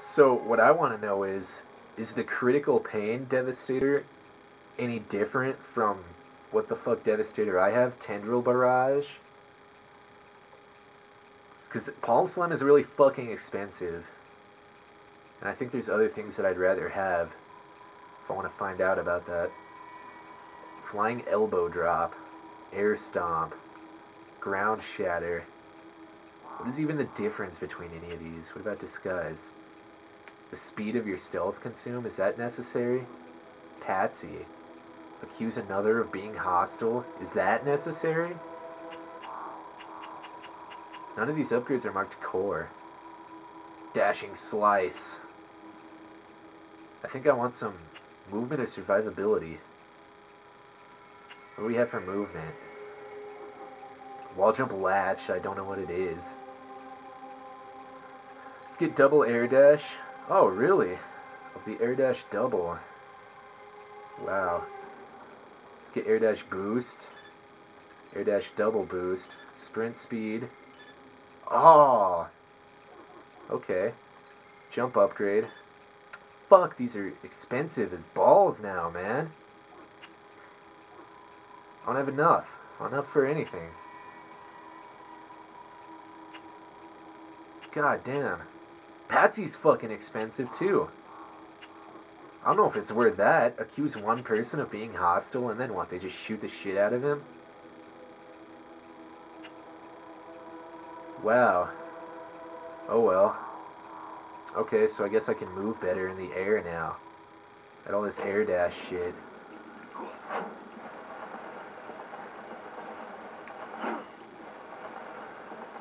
So what I want to know is, is the critical pain Devastator any different from what the fuck Devastator I have? Tendril Barrage? Because Palm Slam is really fucking expensive. And I think there's other things that I'd rather have if I want to find out about that. Flying Elbow Drop, Air Stomp, Ground Shatter. What is even the difference between any of these? What about Disguise? The speed of your stealth consume, is that necessary? Patsy. Accuse another of being hostile, is that necessary? None of these upgrades are marked core. Dashing Slice. I think I want some movement or survivability. What do we have for movement? Wall jump latch, I don't know what it is. Let's get double air dash. Oh, really? Of the air dash double. Wow. Let's get air dash boost. Air dash double boost. Sprint speed. Oh! Okay. Jump upgrade. Fuck, these are expensive as balls now, man. I don't have enough. Enough for anything. God damn. Patsy's fucking expensive too. I don't know if it's worth that. Accuse one person of being hostile and then what? They just shoot the shit out of him? Wow. Oh well. Okay, so I guess I can move better in the air now. At all this air dash shit.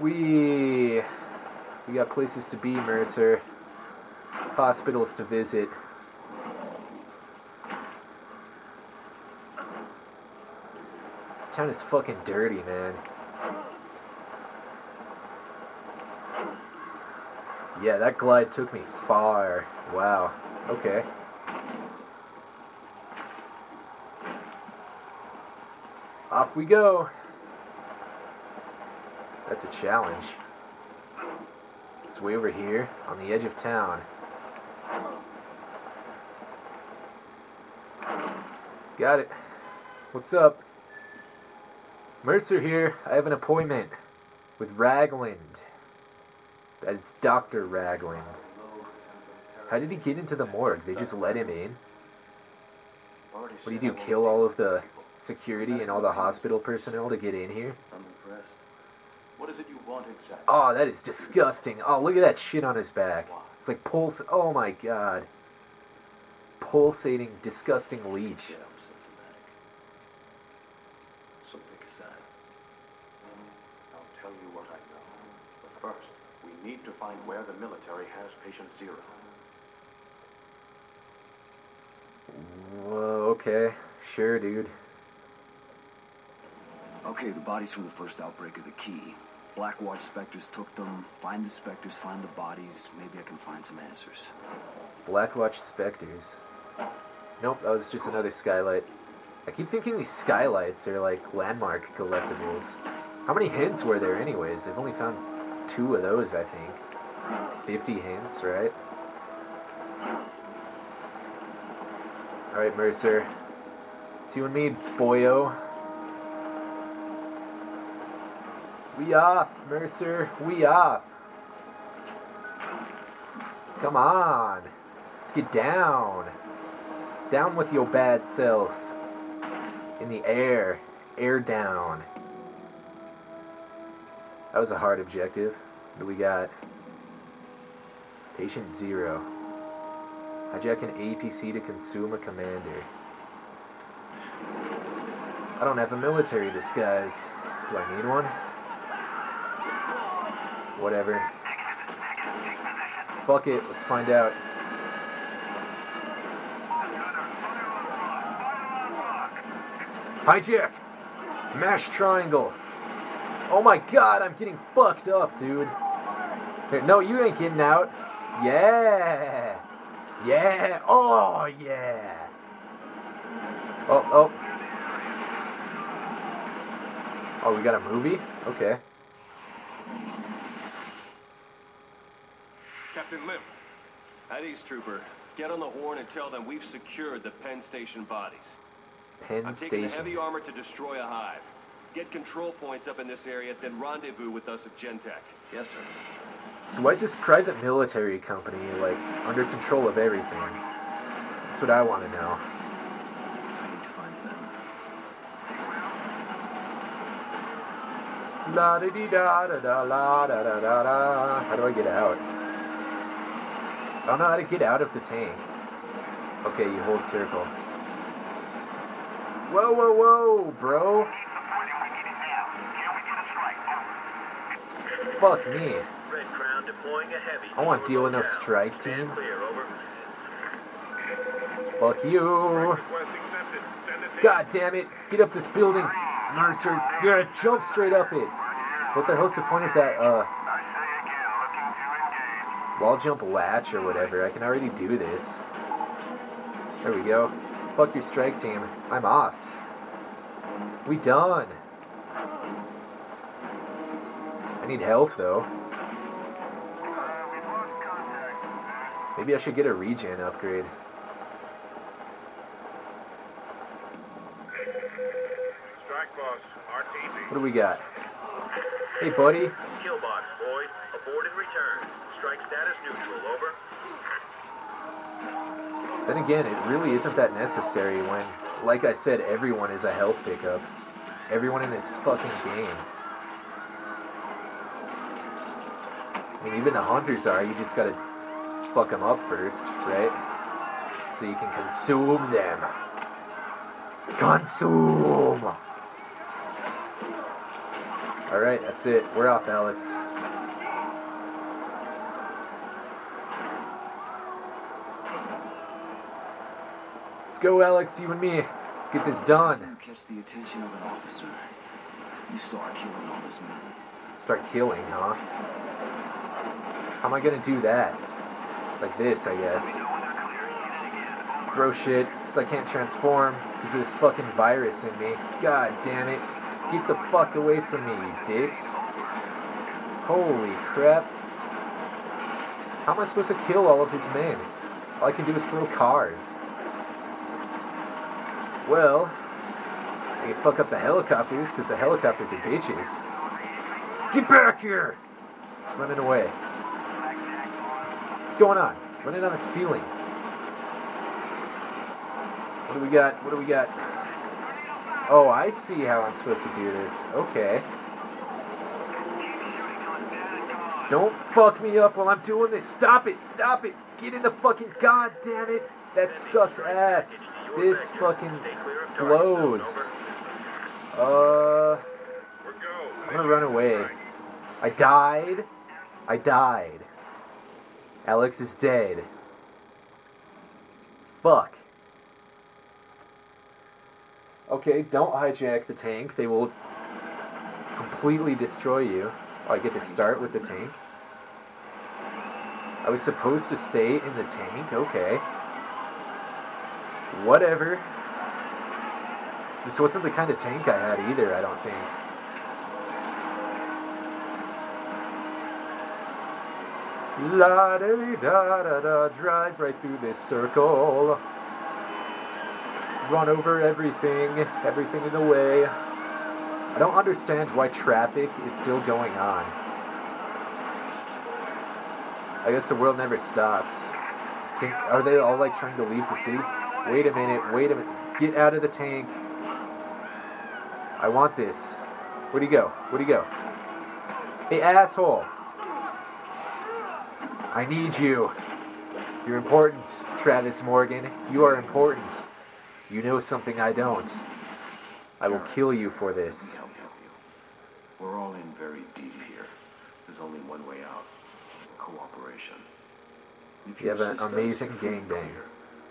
We we got places to be, Mercer. Hospitals to visit. This town is fucking dirty, man. Yeah, that glide took me far. Wow. Okay. Off we go. That's a challenge. Way over here, on the edge of town. Got it. What's up? Mercer here. I have an appointment with Ragland. That is Dr. Ragland. How did he get into the morgue? They just let him in? What do you do, kill all of the security and all the hospital personnel to get in here? I'm impressed. What is it you want exactly? Oh, that is disgusting. Oh, look at that shit on his back. It's like pulse. Oh my god. Pulsating, disgusting leech. Yeah, I'm. So pick a side. I'll tell you what I know. But first, we need to find where the military has patient zero. Whoa, okay. Sure, dude. Okay, the bodies from the first outbreak are the key. Blackwatch specters took them. Find the specters, find the bodies. Maybe I can find some answers. Blackwatch Spectres. Nope, that was just another skylight. I keep thinking these skylights are like landmark collectibles. How many hints were there anyways? I've only found two of those, I think. 50 hints, right? Alright, Mercer. It's you and me, boyo. We off, Mercer. We off. Come on. Let's get down. Down with your bad self. In the air. Air down. That was a hard objective. What do we got? Patient zero. Hijack an APC to consume a commander. I don't have a military disguise. Do I need one? Whatever. Fuck it, let's find out. Hijack! Mash triangle! Oh my god, I'm getting fucked up, dude. Here, no, you ain't getting out. Yeah! Yeah! Oh, yeah! Oh, oh. Oh, we got a movie? Okay. Captain Lim, At East Trooper, get on the horn and tell them we've secured the Penn Station bodies. Penn I'm taking the heavy armor to destroy a hive. Get control points up in this area, then rendezvous with us at Gentek. Yes, sir. So why is this private military company like under control of everything? That's what I want to know. I need to find them. La da dee da da da la da da da da. How do I get out? I don't know how to get out of the tank. Okay, you hold circle. Whoa, whoa, whoa, bro. Fuck me. I want deal with no strike team. Fuck you. God damn it. Get up this building. Mercer, you're gonna jump straight up it. What the hell's the point of that, uh, wall jump latch or whatever? I can already do this. There we go. Fuck your strike team. I'm off. We done. I need health though. Maybe I should get a regen upgrade. Strike boss. RTB. What do we got? Hey buddy. Neutral, over. Then again, it really isn't that necessary when, like I said, everyone is a health pickup. Everyone in this fucking game. I mean, even the hunters are, you just gotta fuck them up first, right? So you can consume them. Consume! Alright, that's it. We're off, Alex. Go, Alex, you and me. Get this done. You catch the attention of an officer. You start killing all this men. Start killing, huh? How am I gonna do that? Like this, I guess. Throw shit, because I can't transform, because of this fucking virus in me. God damn it. Get the fuck away from me, you dicks. Holy crap. How am I supposed to kill all of his men? All I can do is throw cars. Well, I can fuck up the helicopters, because the helicopters are bitches. Get back here! It's running away. What's going on? Running on the ceiling. What do we got? What do we got? Oh, I see how I'm supposed to do this. Okay. Don't fuck me up while I'm doing this. Stop it. Stop it. Get in the fucking. God damn it. That sucks ass. This fucking blows. Uh. I'm gonna run away. I died. I died. Alex is dead. Fuck. Okay, don't hijack the tank. They will completely destroy you. Oh, I get to start with the tank. I was supposed to stay in the tank. Okay. Whatever. This wasn't the kind of tank I had either, I don't think. La da da da da, drive right through this circle. Run over everything, everything in the way. I don't understand why traffic is still going on. I guess the world never stops. Can, are they all like trying to leave the city? Wait a minute, wait a minute. Get out of the tank. I want this. Where'd he go? Where'd he go? Hey, asshole. I need you. You're important, Travis Morgan. You are important. You know something I don't. I will kill you for this. We're all in very deep here. There's only one way out. Cooperation. If You have an amazing gangbang.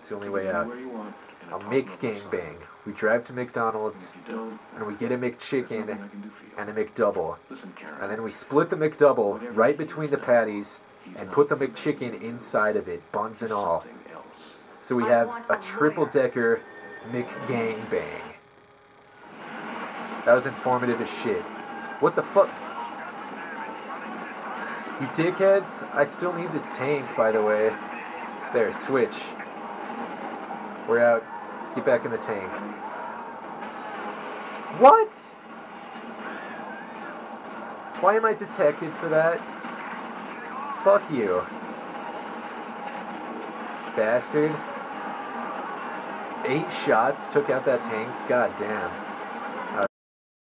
Clear. It's the only way out. A you want, and A I'll Mick talk about. We drive to McDonald's If and we get a there's McChicken nothing I can do for you. and a McDouble. Listen, Karen. And then we split the McDouble right between the patties and put the dead. McChicken inside of it, buns and all. So we have a a triple decker McGangbang. That was informative as shit. What the fuck? You dickheads, I still need this tank, by the way. There, switch. We're out. Get back in the tank. What? Why am I detected for that? Fuck you. Bastard. Eight shots took out that tank? God damn.